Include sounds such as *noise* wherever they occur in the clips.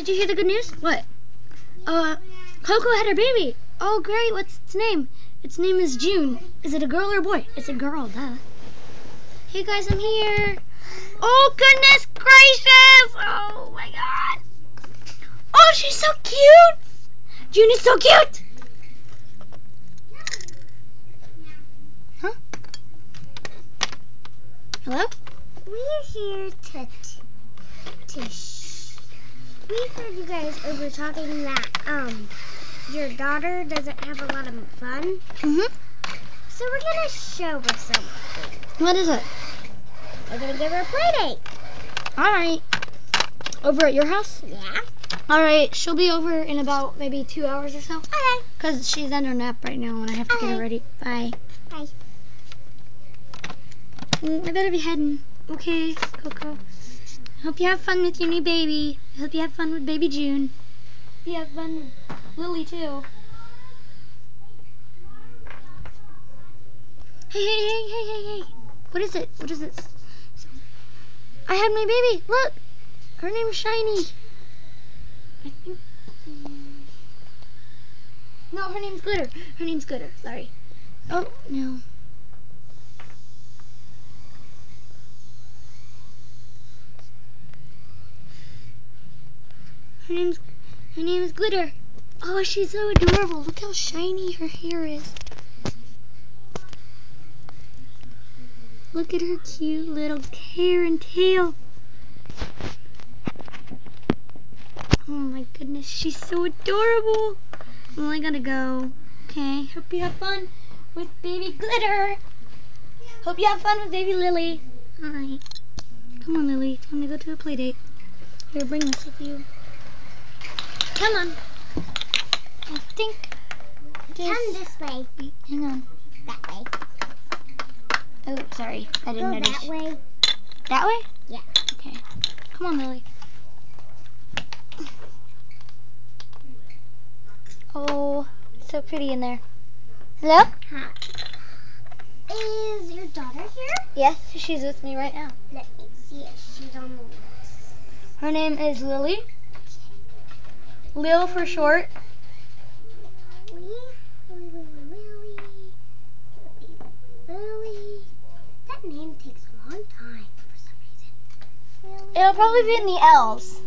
Did you hear the good news? What? Uh, Coco had her baby. Oh, great. What's its name? Its name is June. Is it a girl or a boy? It's a girl, duh. Hey guys, I'm here. Oh, goodness gracious. Oh my god. Oh, she's so cute. June is so cute. Huh? Hello? We're here to to we heard you guys over talking that um your daughter doesn't have a lot of fun, Mm-hmm. so we're gonna show her something. What is it? We're gonna give her a play date. All right. Over at your house? Yeah. All right. She'll be over in about maybe two hours or so. Okay. Cause she's under nap right now, and I have to get her ready. Bye. Bye. Mm, I better be heading. Okay, Coco. Hope you have fun with your new baby. Hope you have fun with baby June. Hope you have fun with Lily too. Hey, hey, hey, hey, hey, hey. What is it? What is it? I had my baby. Look. Her name's Shiny. I think. No, her name's Glitter. Her name's Glitter. Sorry. Oh, no. Her name's her name is Glitter. Oh, she's so adorable. Look how shiny her hair is. Look at her cute little hair and tail. Oh my goodness, she's so adorable. Well, I gotta go. Okay, hope you have fun with baby Glitter. Hope you have fun with baby Lily. Alright. Come on, Lily. Time to go to a play date. Here, bring this with you. Come on. I think this. Come this way. Hang on. That way. Oh, sorry. I didn't Go notice. that way. That way? Yeah. Okay. Come on, Lily. Oh, so pretty in there. Hello? Hi. Is your daughter here? Yes, she's with me right now. Let me see if she's on the list. Her name is Lily. Lil for short. Lily, Lily, Lily, Lily, Lily. That name takes a long time for some reason. Lily, It'll probably be in the L's.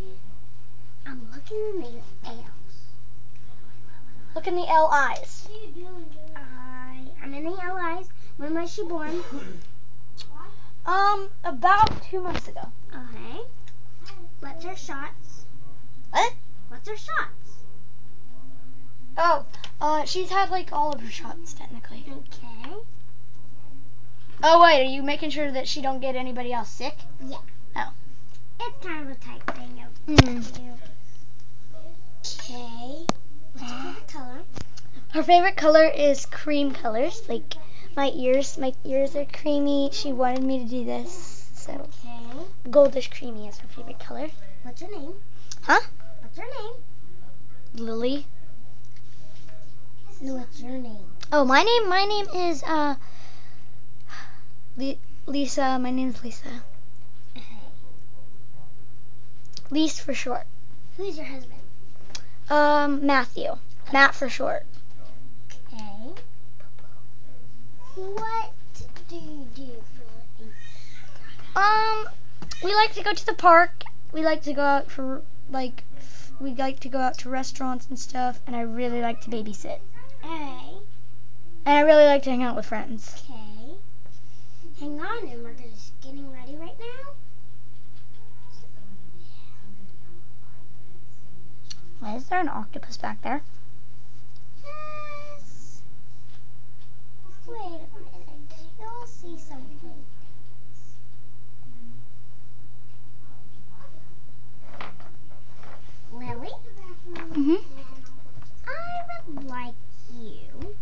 I'm looking in the L's. Look in the L eyes. I, I'm in the L's. When was she born? *coughs* Um, about two months ago. Okay. What's her shots? What? What's her shots? Oh, uh, she's had like all of her shots technically. Okay. Oh wait, are you making sure that she don't get anybody else sick? Yeah. Oh. It's kind of a tight thing of Hmm. Okay. What's her favorite color? Her favorite color is cream colors. Like my ears, my ears are creamy. She wanted me to do this, so Okay. goldish creamy is her favorite color. What's her name? Huh? What's her name? Lily. No, what's your name? Oh, my name, my name is uh, Li- Lisa. My name's Lisa. Okay. Lise for short. Who's your husband? Um, Matthew. Matt for short. Okay. What do you do for living? Um, we like to go to the park. We like to go out for like, we like to go out to restaurants and stuff. And I really like to babysit. Okay. And I really like to hang out with friends. Okay. Hang on, and we're just getting ready right now. Why is there an octopus back there? Yes. Wait a minute. You'll see something. Lily, Mm-hmm. I would like you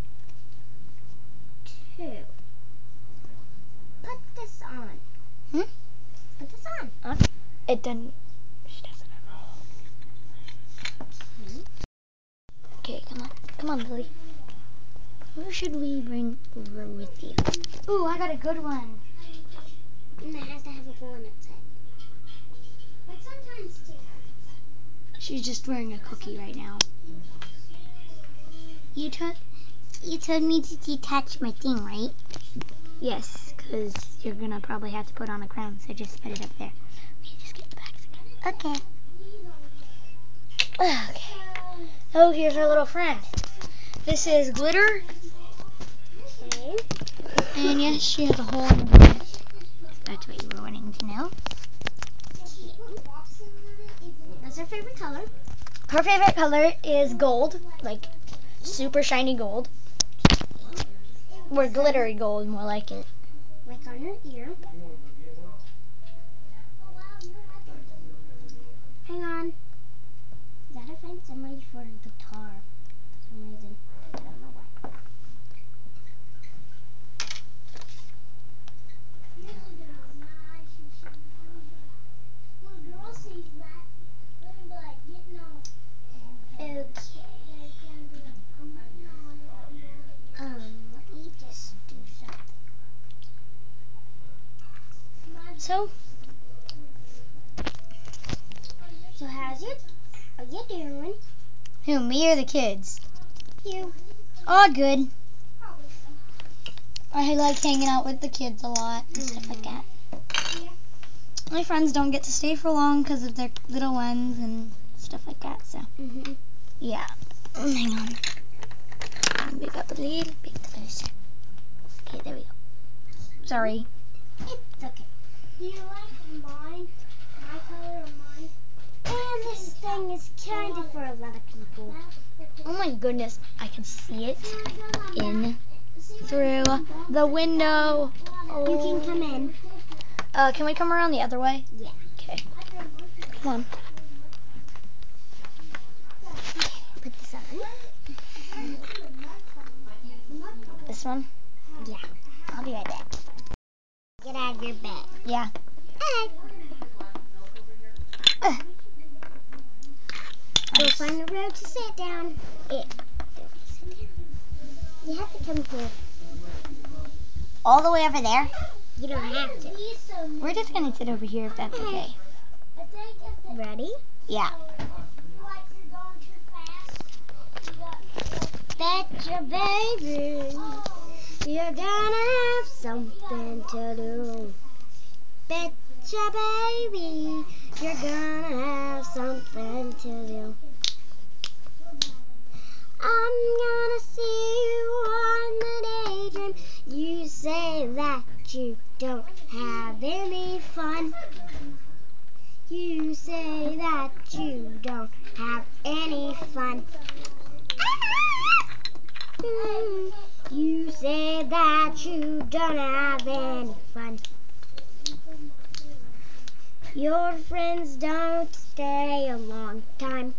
to put this on. Hmm? Put this on. It didn't. She doesn't have. Okay, come on, come on, Lily. Who should we bring over with you? Ooh, I got a good one. And it has to have a hole in its head. But sometimes too. She's just wearing a cookie right now. You told you told me to detach my thing, right? Yes, because you're gonna probably have to put on a crown, so just put it up there. Okay, just get the box again. Okay. *sighs* Okay. Oh, here's our little friend. This is Glitter, Okay. and yes, she has a hole in her head. That's what you were wanting to know. What's our favorite color? Her favorite color is gold, like super shiny gold. Or glittery gold, more like it. Her ear. Hang on. Gotta find somebody for a guitar. For some reason. I don't know why. Okay. Um, let me just do something. So, So how's it? How you doing? who, me or the kids? You. Oh, good. I like hanging out with the kids a lot and stuff like that. My friends don't get to stay for long because of their little ones and stuff like that, so. Mm-hmm. Yeah. Mm, Hang on. Move up a little bit closer. Okay, there we go. Sorry. It's okay. Do you like mine? My color or mine? And this thing is kind of for a lot of people. Oh my goodness, I can see it in through the window. You can come in. Uh, can we come around the other way? Yeah. Okay. Come on. Put this on. This one? Yeah. I'll be right back. Get out of your bed. Yeah. Hey. Uh. Go find a road to sit down. It. You have to come here. All the way over there? You don't have to. We're just gonna sit over here if that's okay. Ready? Yeah. Betcha, baby, you're gonna have something to do. Betcha, baby, you're gonna have something to do. I'm gonna see you on the daydream. You say that you don't have any fun. You say that you don't have any fun. Mm, You say that you don't have any fun. Your friends don't stay a long time.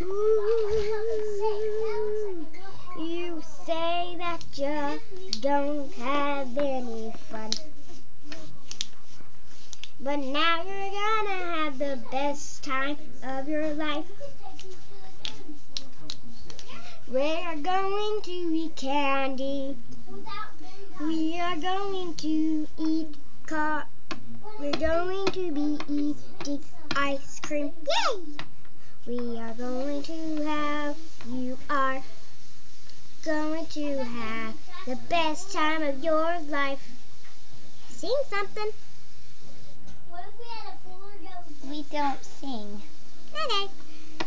Ooh, You say that you don't have any fun. But now you're gonna have the best time of your life. We're going to eat candy. We are going to eat car. We're going to be eating ice cream. Yay! We are going to have, you are going to have the best time of your life. Sing something. We don't sing. Okay.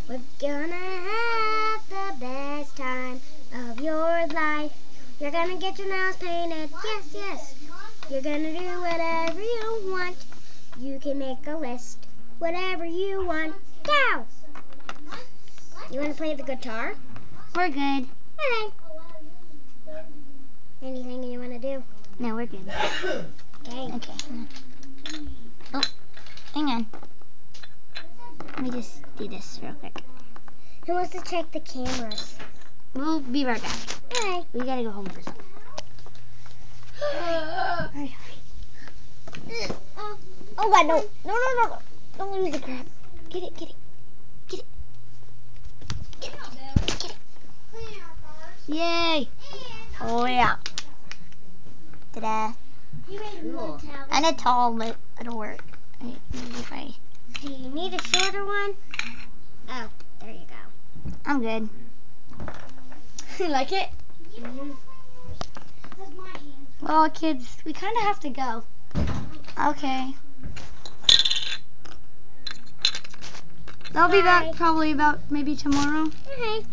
We're gonna have the best time of your life. You're gonna get your nails painted. Yes, yes. You're gonna do whatever you want. You can make a list. Whatever you want. Go! You wanna play the guitar? We're good. Okay. Anything you wanna do? No, we're good. *coughs* Okay. Okay. Oh, hang on. Let me just do this real quick. Who wants to check the cameras? We'll be right back. Alright. We gotta go home for something. *gasps* Hurry. Oh, Oh god, no. No, no, no, no. Don't lose the crab. Get it, get it. Get it. Get it. Get it. Yay. Oh yeah. Ta-da. You made Cool. one towel. And a towel, but it'll work. Wait, maybe if I Do you need a shorter one? Oh, there you go. I'm good. *laughs* you like it? Mhm. Well, kids, we kind of have to go. Okay. I'll be Bye. back probably about maybe tomorrow Okay.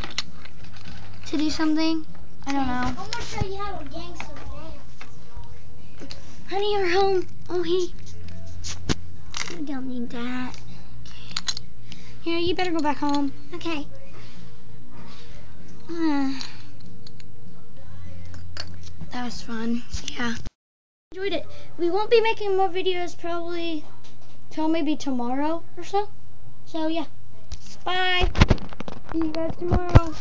to do something. I don't know. I'm gonna show you how to gangster dance. Honey, you're home. Oh, hey. We don't need that. Here, you better go back home. Okay. *sighs* That was fun. Yeah. Enjoyed it. We won't be making more videos probably till maybe tomorrow or so. So, yeah. Bye. See you guys tomorrow.